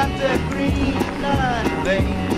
got the green line, baby.